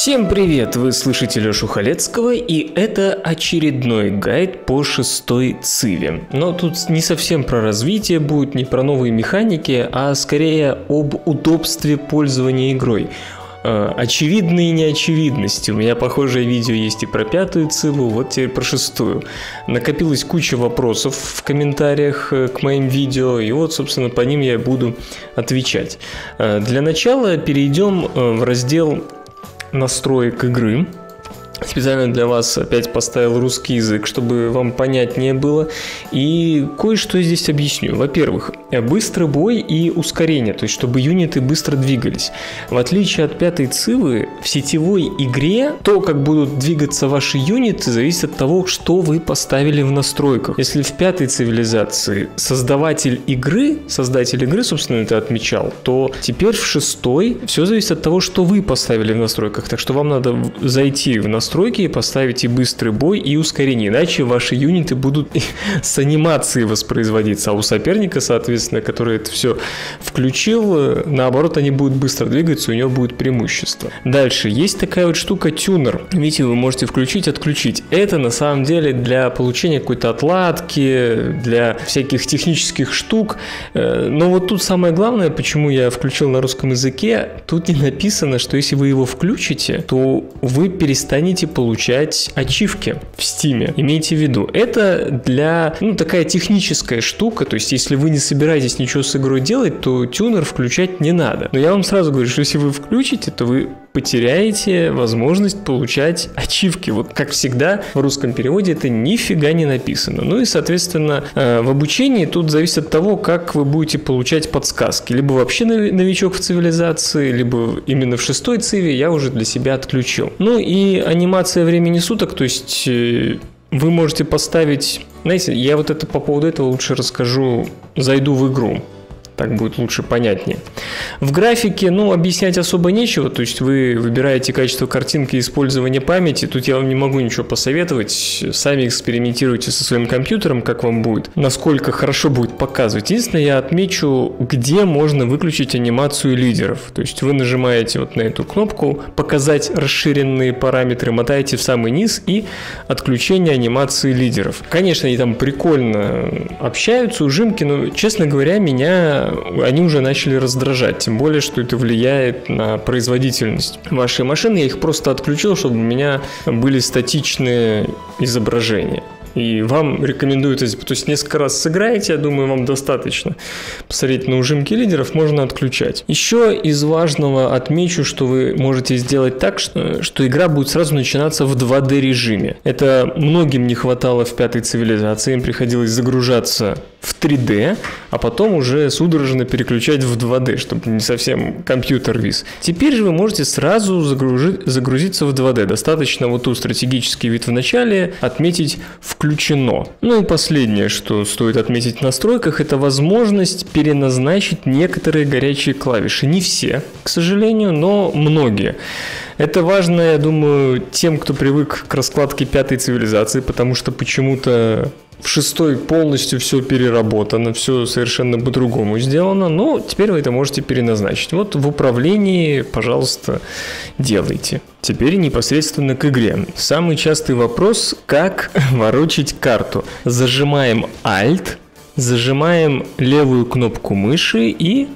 Всем привет! Вы слышите Лёшу Халецкого, и это очередной гайд по шестой циве. Но тут не совсем про развитие будет, не про новые механики, а скорее об удобстве пользования игрой э, очевидные неочевидности. У меня похожее видео есть и про пятую циву, вот теперь про шестую. Накопилась куча вопросов в комментариях э, к моим видео, и вот, собственно, по ним я буду отвечать. Э, для начала перейдем в раздел настроек игры. Специально для вас опять поставил русский язык, чтобы вам понятнее было. И кое-что здесь объясню. Во-первых, быстрый бой и ускорение, то есть чтобы юниты быстро двигались. В отличие от пятой цивы, в сетевой игре то, как будут двигаться ваши юниты, зависит от того, что вы поставили в настройках. Если в пятой цивилизации создаватель игры, создатель игры, собственно, это отмечал, то теперь в шестой все зависит от того, что вы поставили в настройках. Так что вам надо зайти в настройки настройки поставите быстрый бой и ускорение, иначе ваши юниты будут с анимацией воспроизводиться, а у соперника, соответственно, который это все включил, наоборот, они будут быстро двигаться, у него будет преимущество. Дальше, есть такая вот штука тюнер. Видите, вы можете включить, отключить. Это на самом деле для получения какой-то отладки, для всяких технических штук. Э, но вот тут самое главное, почему я включил на русском языке, тут не написано, что если вы его включите, то вы перестанете будете получать ачивки в Steam. Имейте в виду, это для, ну, такая техническая штука, то есть если вы не собираетесь ничего с игрой делать, то тюнер включать не надо. Но я вам сразу говорю, что если вы включите, то вы потеряете возможность получать ачивки. Вот как всегда в русском переводе это нифига не написано. Ну и, соответственно, э, в обучении тут зависит от того, как вы будете получать подсказки. Либо вообще новичок в цивилизации, либо именно в шестой циве я уже для себя отключил. Ну и анимация времени суток, то есть э, вы можете поставить... Знаете, я вот это по поводу этого лучше расскажу, зайду в игру так будет лучше понятнее. В графике, ну, объяснять особо нечего, то есть вы выбираете качество картинки и использование памяти, тут я вам не могу ничего посоветовать, сами экспериментируйте со своим компьютером, как вам будет, насколько хорошо будет показывать. Единственное, я отмечу, где можно выключить анимацию лидеров, то есть вы нажимаете вот на эту кнопку «Показать расширенные параметры», мотаете в самый низ и отключение анимации лидеров. Конечно, они там прикольно общаются, ужимки, но, честно говоря, меня они уже начали раздражать, тем более, что это влияет на производительность вашей машины. Я их просто отключил, чтобы у меня были статичные изображения. И вам рекомендую это, то есть несколько раз сыграете, я думаю, вам достаточно. Посмотреть на ужимки лидеров можно отключать. Еще из важного отмечу, что вы можете сделать так, что, что игра будет сразу начинаться в 2D режиме. Это многим не хватало в пятой цивилизации, им приходилось загружаться в 3D, а потом уже судорожно переключать в 2D, чтобы не совсем компьютер вис. Теперь же вы можете сразу загружи, загрузиться в 2D. Достаточно вот тут стратегический вид в начале отметить включено. Ну и последнее, что стоит отметить в настройках, это возможность переназначить некоторые горячие клавиши. Не все, к сожалению, но многие. Это важно, я думаю, тем, кто привык к раскладке пятой цивилизации, потому что почему-то в шестой полностью все переработано, все совершенно по-другому сделано, но теперь вы это можете переназначить. Вот в управлении, пожалуйста, делайте. Теперь непосредственно к игре. Самый частый вопрос, как ворочить карту. Зажимаем Alt, зажимаем левую кнопку мыши и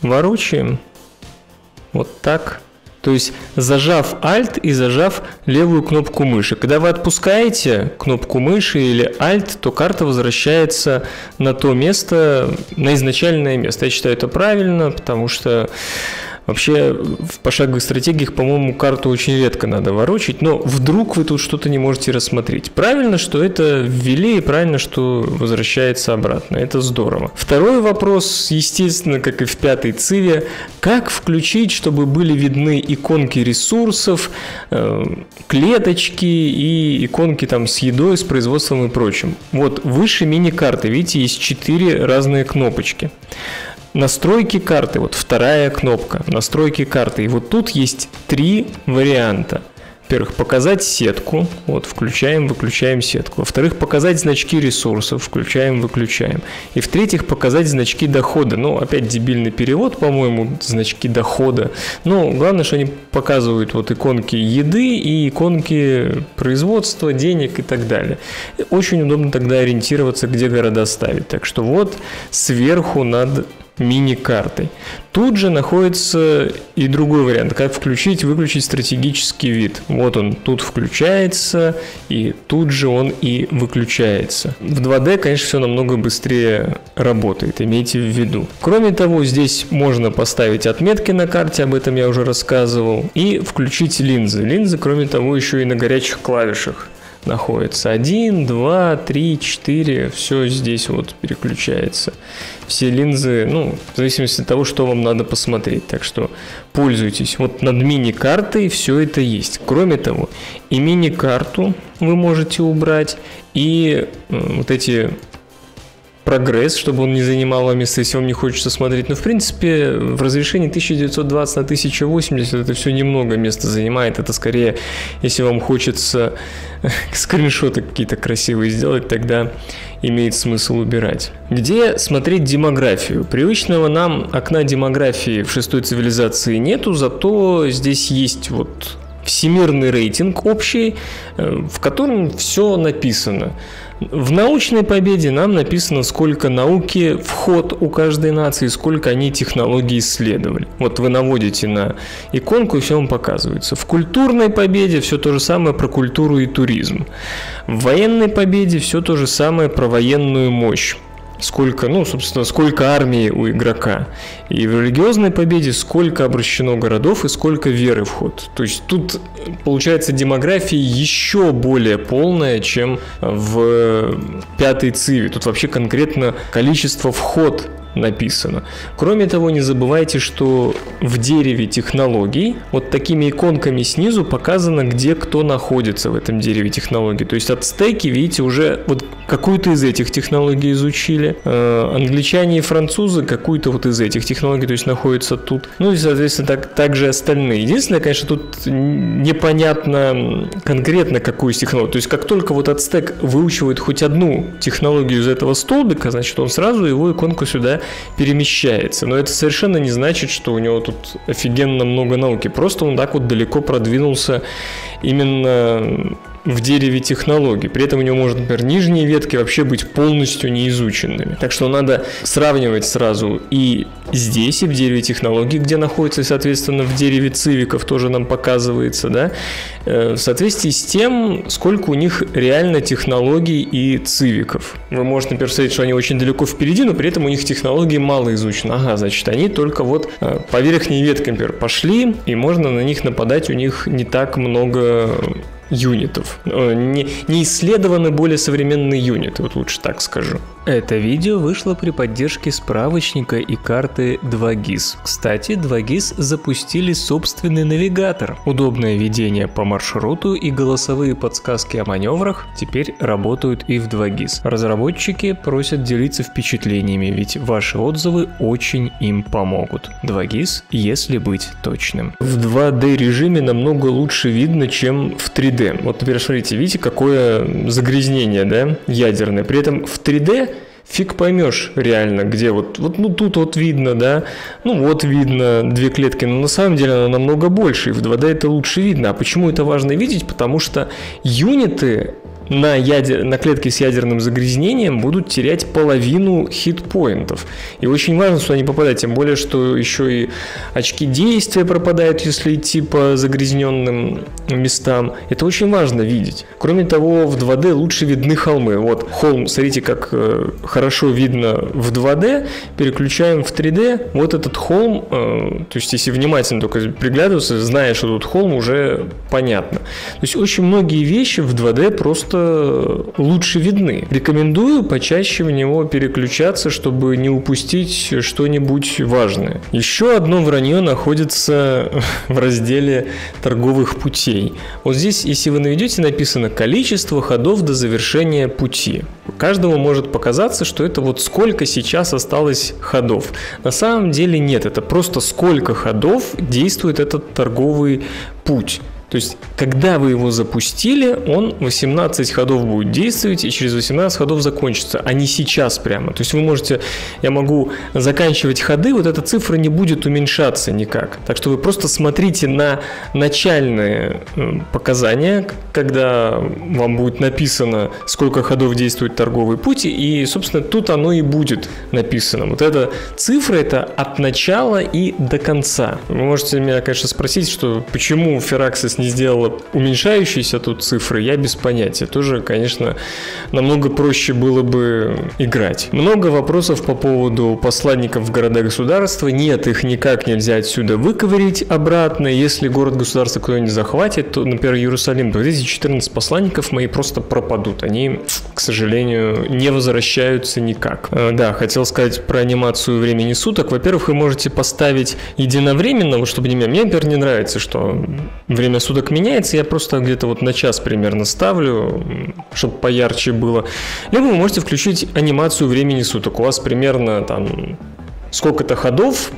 ворочаем. Вот так. То есть зажав Alt и зажав левую кнопку мыши. Когда вы отпускаете кнопку мыши или Alt, то карта возвращается на то место, на изначальное место. Я считаю это правильно, потому что Вообще в пошаговых стратегиях, по-моему, карту очень редко надо ворочить, но вдруг вы тут что-то не можете рассмотреть. Правильно, что это ввели, и правильно, что возвращается обратно. Это здорово. Второй вопрос, естественно, как и в пятой циве, как включить, чтобы были видны иконки ресурсов, э, клеточки и иконки там с едой, с производством и прочим. Вот выше мини-карты, видите, есть четыре разные кнопочки. Настройки карты, вот вторая кнопка, настройки карты. И вот тут есть три варианта. во-первых, показать сетку, вот включаем, выключаем сетку. Во-вторых, показать значки ресурсов, включаем, выключаем. И в-третьих, показать значки дохода. Ну, опять дебильный перевод, по-моему, значки дохода. Но главное, что они показывают вот иконки еды и иконки производства, денег и так далее. Очень удобно тогда ориентироваться, где города ставить. Так что вот сверху над мини-картой. Тут же находится и другой вариант, как включить, выключить стратегический вид. Вот он тут включается, и тут же он и выключается. В 2D, конечно, все намного быстрее работает, имейте в виду. Кроме того, здесь можно поставить отметки на карте, об этом я уже рассказывал, и включить линзы. Линзы, кроме того, еще и на горячих клавишах находится. Один, два, три, четыре, все здесь вот переключается. Все линзы, ну, в зависимости от того, что вам надо посмотреть. Так что пользуйтесь. Вот над мини-картой все это есть. Кроме того, и мини-карту вы можете убрать, и вот эти прогресс, чтобы он не занимал вам место, если вам не хочется смотреть. Но, в принципе, в разрешении 1920 на 1080 это все немного места занимает. Это скорее, если вам хочется скриншоты какие-то красивые сделать, тогда имеет смысл убирать. Где смотреть демографию? Привычного нам окна демографии в шестой цивилизации нету, зато здесь есть вот всемирный рейтинг общий, э, в котором все написано. В научной победе нам написано, сколько науки вход у каждой нации, сколько они технологий исследовали. Вот вы наводите на иконку, и все вам показывается. В культурной победе все то же самое про культуру и туризм. В военной победе все то же самое про военную мощь сколько, ну, собственно, сколько армии у игрока. И в религиозной победе сколько обращено городов и сколько веры вход. То есть тут получается демография еще более полная, чем в пятой циве. Тут вообще конкретно количество вход написано. Кроме того, не забывайте, что в дереве технологий вот такими иконками снизу показано, где кто находится в этом дереве технологий. То есть от стеки, видите, уже вот какую-то из этих технологий изучили. Э, англичане и французы какую-то вот из этих технологий, то есть находятся тут. Ну и, соответственно, так, также остальные. Единственное, конечно, тут непонятно конкретно какую из технологий. То есть как только вот ацтек выучивает хоть одну технологию из этого столбика, значит, он сразу его иконку сюда перемещается. Но это совершенно не значит, что у него тут офигенно много науки. Просто он так вот далеко продвинулся именно в дереве технологий. При этом у него может, например, нижние ветки вообще быть полностью неизученными. Так что надо сравнивать сразу и здесь, и в дереве технологий, где находится, и, соответственно, в дереве цивиков тоже нам показывается, да, э, в соответствии с тем, сколько у них реально технологий и цивиков. Вы можете, например, сказать, что они очень далеко впереди, но при этом у них технологии мало изучены. Ага, значит, они только вот э, по верхней ветке, например, пошли, и можно на них нападать, у них не так много юнитов. Э, не, не исследованы более современные юниты, вот лучше так скажу. Это видео вышло при поддержке справочника и карты 2GIS. Кстати, 2GIS запустили собственный навигатор. Удобное ведение по маршруту и голосовые подсказки о маневрах теперь работают и в 2GIS. Разработчики просят делиться впечатлениями, ведь ваши отзывы очень им помогут. 2GIS, если быть точным. В 2D режиме намного лучше видно, чем в 3D. Вот теперь смотрите, видите, какое загрязнение, да, ядерное. При этом в 3D фиг поймешь реально, где вот, вот, ну тут вот видно, да, ну вот видно две клетки, но на самом деле она намного больше, и в 2D это лучше видно. А почему это важно видеть? Потому что юниты на, ядер... на клетки с ядерным загрязнением будут терять половину хитпоинтов. И очень важно, что они попадают, тем более, что еще и очки действия пропадают, если идти по загрязненным местам. Это очень важно видеть. Кроме того, в 2D лучше видны холмы. Вот холм, смотрите, как э, хорошо видно в 2D. Переключаем в 3D. Вот этот холм, э, то есть если внимательно только приглядываться, зная, что тут холм, уже понятно. То есть очень многие вещи в 2D просто лучше видны. Рекомендую почаще в него переключаться, чтобы не упустить что-нибудь важное. Еще одно вранье находится в разделе торговых путей. Вот здесь, если вы наведете, написано количество ходов до завершения пути. Каждому может показаться, что это вот сколько сейчас осталось ходов. На самом деле нет, это просто сколько ходов действует этот торговый путь. То есть, когда вы его запустили, он 18 ходов будет действовать и через 18 ходов закончится, а не сейчас прямо. То есть, вы можете, я могу заканчивать ходы, вот эта цифра не будет уменьшаться никак. Так что вы просто смотрите на начальные э, показания, когда вам будет написано, сколько ходов действует торговый путь, и, собственно, тут оно и будет написано. Вот эта цифра это от начала и до конца. Вы можете меня, конечно, спросить, что почему Firaxis не сделала уменьшающиеся тут цифры, я без понятия. Тоже, конечно, намного проще было бы играть. Много вопросов по поводу посланников в города-государства. Нет, их никак нельзя отсюда выковырить обратно. Если город-государство кто-нибудь захватит, то, например, Иерусалим, то эти 14 посланников мои просто пропадут. Они, к сожалению, не возвращаются никак. Э, да, хотел сказать про анимацию времени суток. Во-первых, вы можете поставить единовременно, чтобы не меня. Мне, например, не нравится, что время суток меняется. Я просто где-то вот на час примерно ставлю, чтобы поярче было. Либо вы можете включить анимацию времени суток. У вас примерно там сколько-то ходов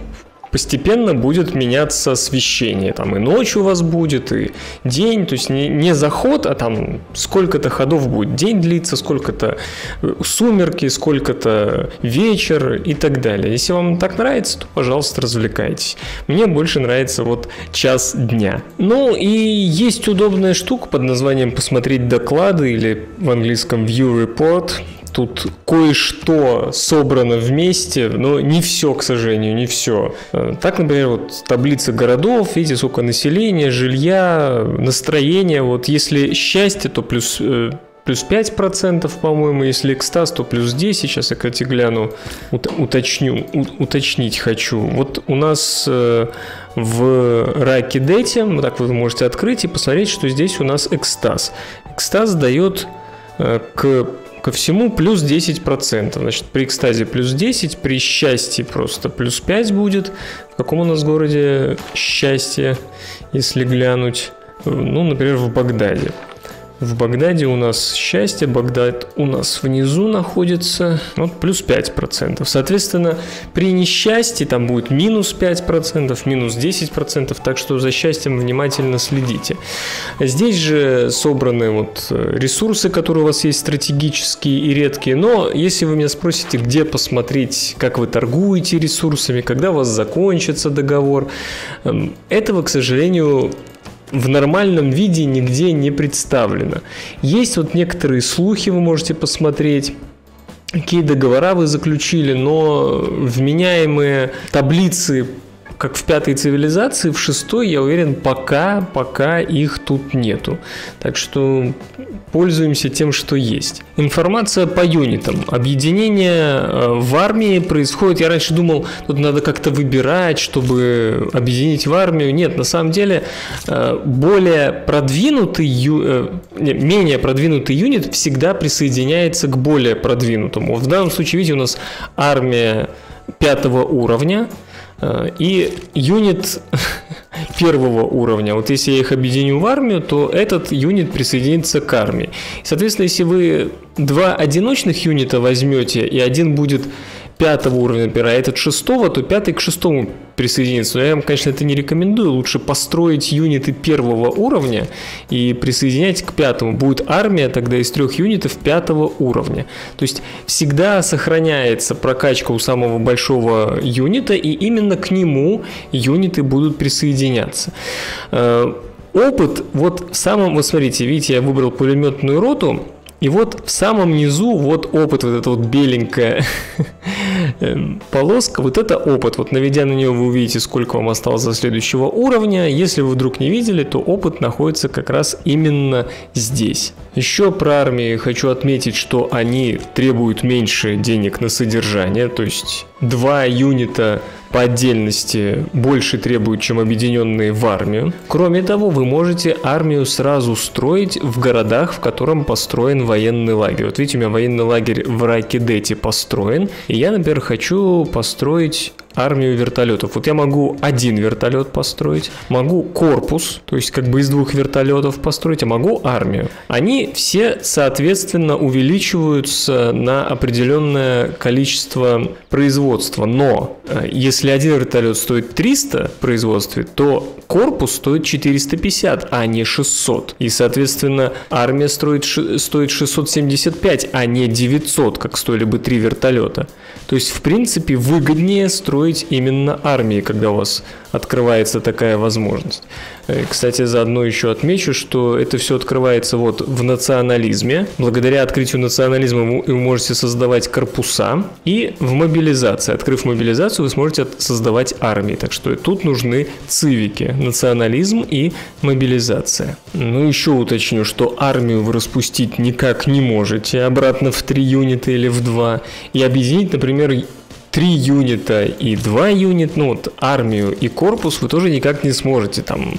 постепенно будет меняться освещение. Там и ночь у вас будет, и день. То есть не, не заход, а там сколько-то ходов будет. День длится, сколько-то э, сумерки, сколько-то вечер и так далее. Если вам так нравится, то, пожалуйста, развлекайтесь. Мне больше нравится вот час дня. Ну и есть удобная штука под названием «Посмотреть доклады» или в английском «View Report». Тут кое-что собрано вместе, но не все, к сожалению, не все. Э, так, например, вот таблица городов, видите, сколько населения, жилья, настроение. Вот если счастье, то плюс э, плюс 5%, по-моему, если экстаз, то плюс 10, сейчас я, кстати, гляну, уточню, уточнить хочу. Вот у нас э, в раке Дете, вот так вы можете открыть и посмотреть, что здесь у нас экстаз. Экстаз дает к ко всему плюс 10%. Значит, при экстазе плюс 10, при счастье просто плюс 5 будет. В каком у нас городе счастье, если глянуть? Ну, например, в Багдаде. В Багдаде у нас счастье, Багдад у нас внизу находится, вот плюс 5%. Соответственно, при несчастье там будет минус 5%, минус 10%, так что за счастьем внимательно следите. Здесь же собраны вот э, ресурсы, которые у вас есть стратегические и редкие, но если вы меня спросите, где посмотреть, как вы торгуете ресурсами, когда у вас закончится договор, эм, этого, к сожалению, в нормальном виде нигде не представлено. Есть вот некоторые слухи, вы можете посмотреть, какие договора вы заключили, но вменяемые таблицы как в пятой цивилизации, в шестой, я уверен, пока, пока их тут нету. Так что пользуемся тем, что есть. Информация по юнитам. Объединение э, в армии происходит, я раньше думал, тут надо как-то выбирать, чтобы объединить в армию. Нет, на самом деле э, более продвинутый, э, менее продвинутый юнит всегда присоединяется к более продвинутому. В данном случае, видите, у нас армия пятого уровня, и юнит первого уровня, вот если я их объединю в армию, то этот юнит присоединится к армии. Соответственно, если вы два одиночных юнита возьмете, и один будет пятого уровня, например, а этот шестого, то пятый к шестому присоединится. Но я вам, конечно, это не рекомендую. Лучше построить юниты первого уровня и присоединять к пятому. Будет армия тогда из трех юнитов пятого уровня. То есть всегда сохраняется прокачка у самого большого юнита, и именно к нему юниты будут присоединяться. Э, опыт, вот в самом, вот смотрите, видите, я выбрал пулеметную роту, и вот в самом низу вот опыт, вот эта вот беленькая полоска, вот это опыт. Вот наведя на нее вы увидите, сколько вам осталось до следующего уровня. Если вы вдруг не видели, то опыт находится как раз именно здесь. Еще про армии хочу отметить, что они требуют меньше денег на содержание, то есть два юнита по отдельности больше требуют, чем объединенные в армию. Кроме того, вы можете армию сразу строить в городах, в котором построен военный лагерь. Вот видите, у меня военный лагерь в Ракедете построен, и я, например, хочу построить армию вертолетов. Вот я могу один вертолет построить, могу корпус, то есть как бы из двух вертолетов построить, а могу армию. Они все, соответственно, увеличиваются на определенное количество производства. Но э, если один вертолет стоит 300 в производстве, то корпус стоит 450, а не 600. И, соответственно, армия строит, стоит 675, а не 900, как стоили бы три вертолета. То есть, в принципе, выгоднее строить именно армии, когда у вас открывается такая возможность. Э, кстати, заодно еще отмечу, что это все открывается вот в национализме. Благодаря открытию национализма вы можете создавать корпуса и в мобилизации. Открыв мобилизацию, вы сможете создавать армии. Так что тут нужны цивики, национализм и мобилизация. Ну, еще уточню, что армию вы распустить никак не можете обратно в 3 юнита или в 2 и объединить, например, 3 юнита и 2 юнита, ну вот армию и корпус вы тоже никак не сможете там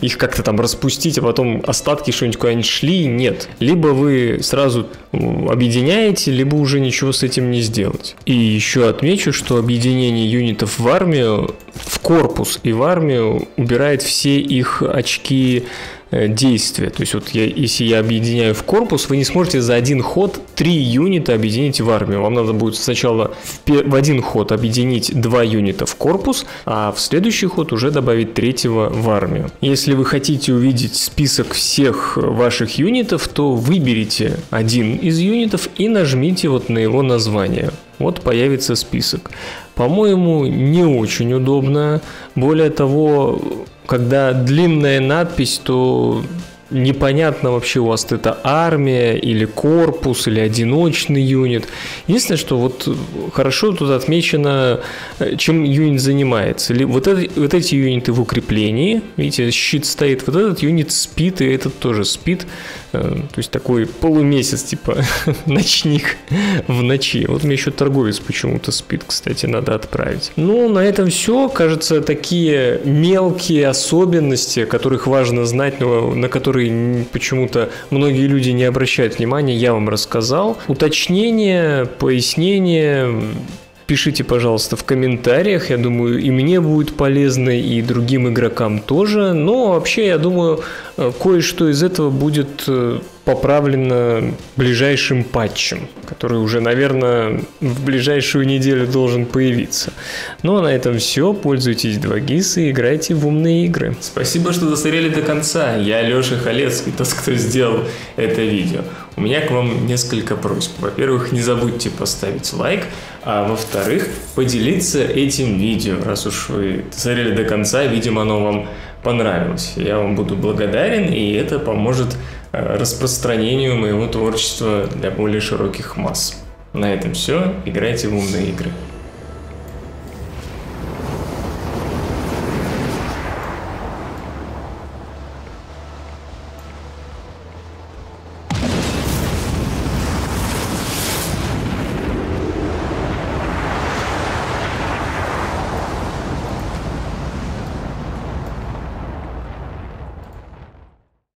их как-то там распустить, а потом остатки что-нибудь куда-нибудь шли, нет. Либо вы сразу объединяете, либо уже ничего с этим не сделать. И еще отмечу, что объединение юнитов в армию, в корпус и в армию убирает все их очки действия. То есть вот я, если я объединяю в корпус, вы не сможете за один ход три юнита объединить в армию. Вам надо будет сначала в, в один ход объединить два юнита в корпус, а в следующий ход уже добавить третьего в армию. Если вы хотите увидеть список всех ваших юнитов, то выберите один из юнитов и нажмите вот на его название. Вот появится список. По-моему, не очень удобно. Более того, когда длинная надпись, то непонятно вообще у вас это армия или корпус или одиночный юнит. Единственное, что вот хорошо тут отмечено, э, чем юнит занимается. Вот, это, вот эти юниты в укреплении, видите, щит стоит, вот этот юнит спит, и этот тоже спит. Э, то есть такой полумесяц, типа ночник в ночи. Вот мне еще торговец почему-то спит, кстати, надо отправить. Ну, на этом все. Кажется, такие мелкие особенности, которых важно знать, но на которые почему-то многие люди не обращают внимания, я вам рассказал. Уточнение, пояснение, Пишите, пожалуйста, в комментариях. Я думаю, и мне будет полезно, и другим игрокам тоже. Но вообще, я думаю, э, кое-что из этого будет э, поправлено ближайшим патчем, который уже, наверное, в ближайшую неделю должен появиться. Ну а на этом все. Пользуйтесь 2GIS и играйте в умные игры. Спасибо, что досмотрели до конца. Я Леша Халецкий, тот, кто сделал это видео. У меня к вам несколько просьб. Во-первых, не забудьте поставить лайк, а во-вторых, поделиться этим видео. Раз уж вы смотрели до конца, видимо, оно вам понравилось. Я вам буду благодарен, и это поможет э, распространению моего творчества для более широких масс. На этом все. Играйте в умные игры.